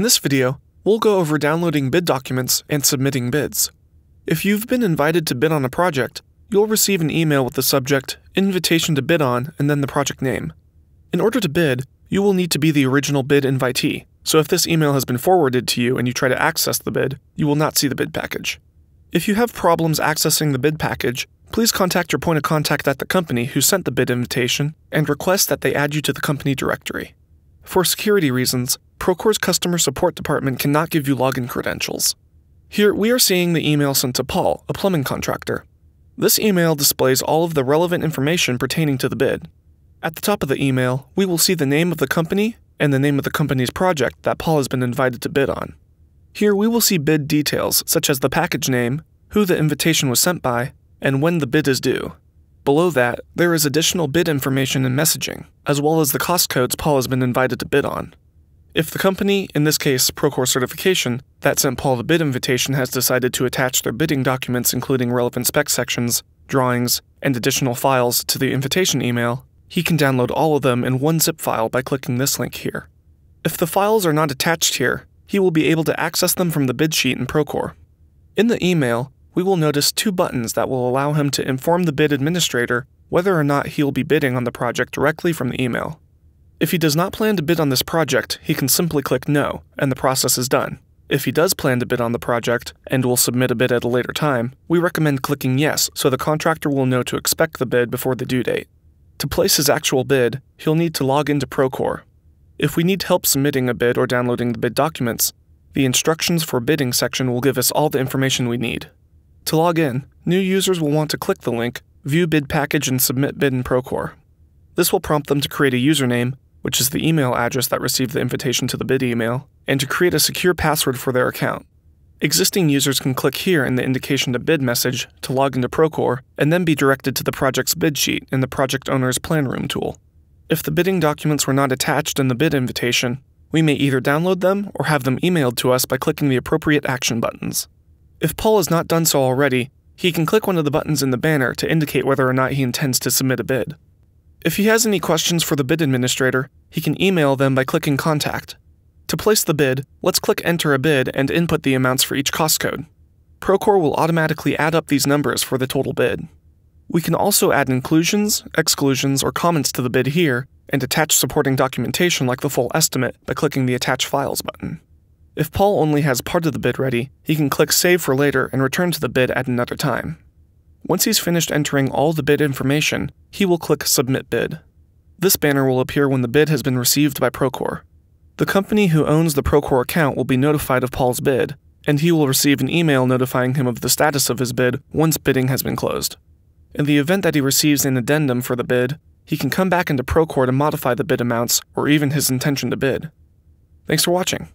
In this video, we'll go over downloading bid documents and submitting bids. If you've been invited to bid on a project, you'll receive an email with the subject, invitation to bid on, and then the project name. In order to bid, you will need to be the original bid invitee, so if this email has been forwarded to you and you try to access the bid, you will not see the bid package. If you have problems accessing the bid package, please contact your point of contact at the company who sent the bid invitation and request that they add you to the company directory. For security reasons, Procore's customer support department cannot give you login credentials. Here, we are seeing the email sent to Paul, a plumbing contractor. This email displays all of the relevant information pertaining to the bid. At the top of the email, we will see the name of the company and the name of the company's project that Paul has been invited to bid on. Here we will see bid details such as the package name, who the invitation was sent by, and when the bid is due. Below that, there is additional bid information and messaging, as well as the cost codes Paul has been invited to bid on. If the company, in this case Procore Certification, that sent Paul the bid invitation has decided to attach their bidding documents including relevant spec sections, drawings, and additional files to the invitation email, he can download all of them in one zip file by clicking this link here. If the files are not attached here, he will be able to access them from the bid sheet in Procore. In the email, we will notice two buttons that will allow him to inform the bid administrator whether or not he will be bidding on the project directly from the email. If he does not plan to bid on this project, he can simply click No, and the process is done. If he does plan to bid on the project and will submit a bid at a later time, we recommend clicking Yes so the contractor will know to expect the bid before the due date. To place his actual bid, he'll need to log into Procore. If we need help submitting a bid or downloading the bid documents, the Instructions for Bidding section will give us all the information we need. To log in, new users will want to click the link, View Bid Package and Submit Bid in Procore. This will prompt them to create a username, which is the email address that received the invitation to the bid email, and to create a secure password for their account. Existing users can click here in the indication to bid message to log into Procore and then be directed to the project's bid sheet in the project owner's plan room tool. If the bidding documents were not attached in the bid invitation, we may either download them or have them emailed to us by clicking the appropriate action buttons. If Paul has not done so already, he can click one of the buttons in the banner to indicate whether or not he intends to submit a bid. If he has any questions for the bid administrator, he can email them by clicking Contact. To place the bid, let's click Enter a bid and input the amounts for each cost code. Procore will automatically add up these numbers for the total bid. We can also add inclusions, exclusions, or comments to the bid here, and attach supporting documentation like the full estimate by clicking the Attach Files button. If Paul only has part of the bid ready, he can click Save for later and return to the bid at another time. Once he's finished entering all the bid information, he will click Submit Bid. This banner will appear when the bid has been received by Procore. The company who owns the Procore account will be notified of Paul's bid, and he will receive an email notifying him of the status of his bid once bidding has been closed. In the event that he receives an addendum for the bid, he can come back into Procore to modify the bid amounts or even his intention to bid. Thanks for watching.